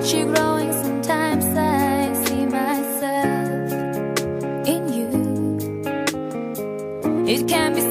watch you growing. Sometimes I see myself in you. It can be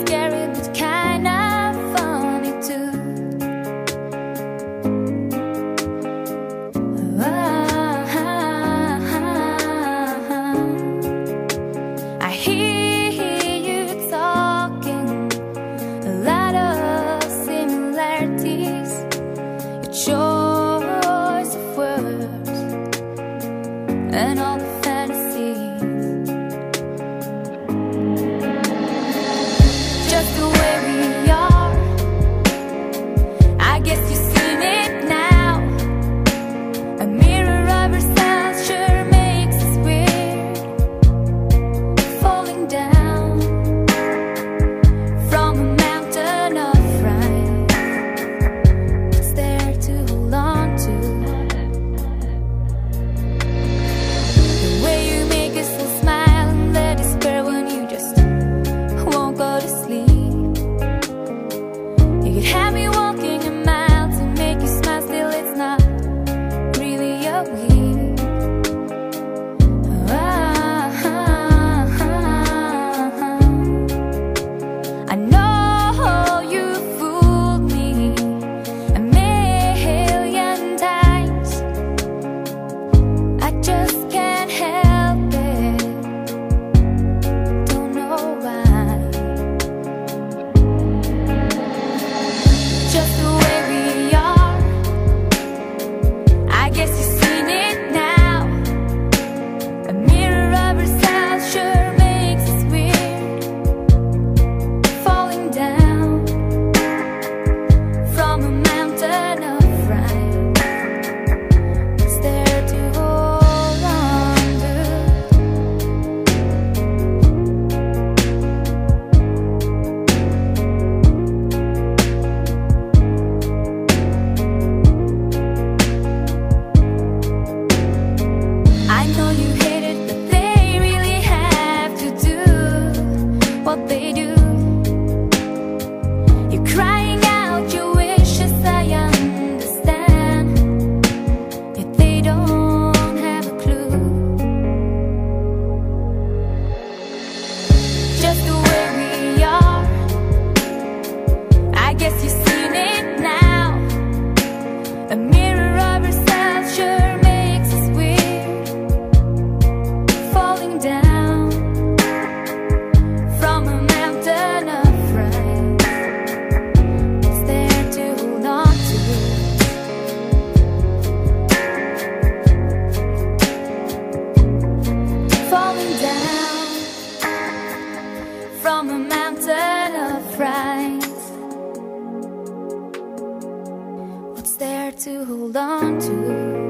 just the way we are. I guess you've seen it now. there to hold on to.